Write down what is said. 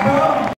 감사합니다.